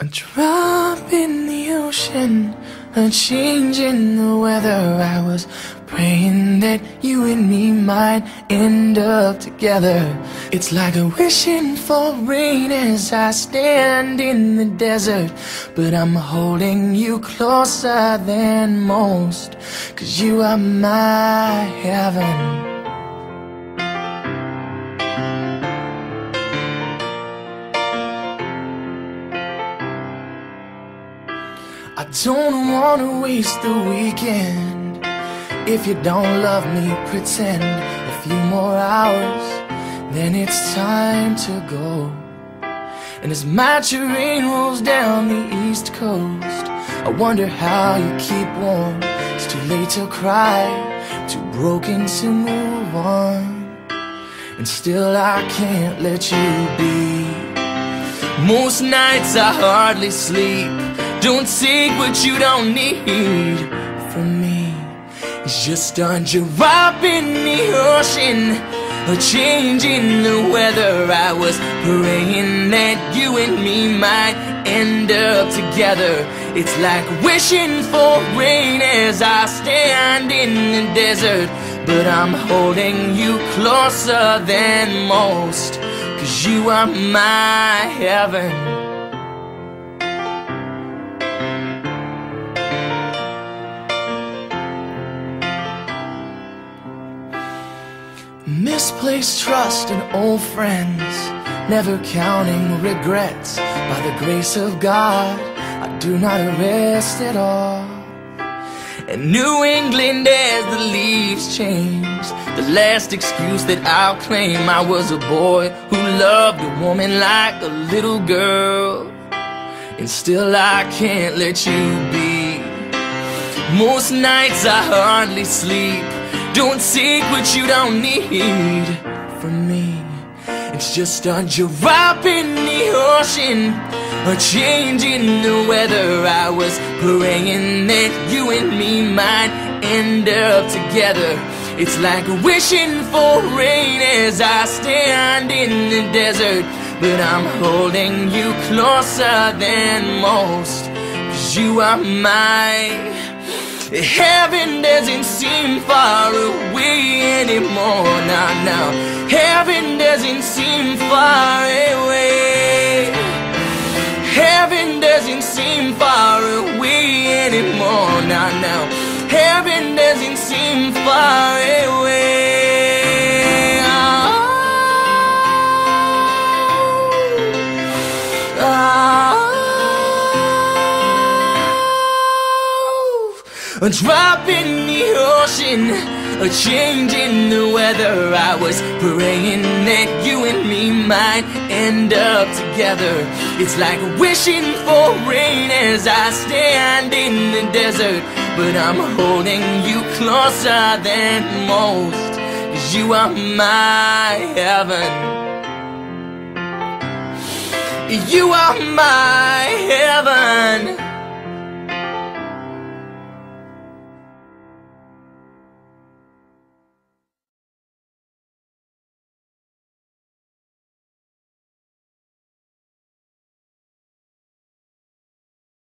A drop in the ocean, a change in the weather. I was praying that you and me might end up together. It's like a wishing for rain as I stand in the desert. But I'm holding you closer than most, cause you are my heaven. I don't wanna waste the weekend. If you don't love me, pretend a few more hours, then it's time to go. And as my train rolls down the east coast, I wonder how you keep warm. It's too late to cry, too broken to move on. And still I can't let you be. Most nights I hardly sleep. Don't take what you don't need from me. It's just a drop in the ocean, a change in the weather. I was praying that you and me might end up together. It's like wishing for rain as I stand in the desert. But I'm holding you closer than most, cause you are my heaven. Misplaced trust in old friends, never counting regrets. By the grace of God, I do not rest at all. And New England as the leaves change, last excuse that I'll claim I was a boy who loved a woman like a little girl. And still I can't let you be. Most nights I hardly sleep. Don't take what you don't need from me. It's just a drop in the ocean, a change in the weather. I was praying that you and me might end up together. It's like wishing for rain as I stand in the desert. But I'm holding you closer than most, cause you are my Heaven doesn't seem far away anymore now, now. Heaven doesn't seem far away. Heaven doesn't seem far away anymore now, now. Heaven doesn't seem far away. Oh, oh. A drop in the ocean, a change in the weather. I was praying that you and me might end up together. It's like wishing for rain as I stand in the desert. But I'm holding you closer than most, cause you are my heaven. You are my heaven.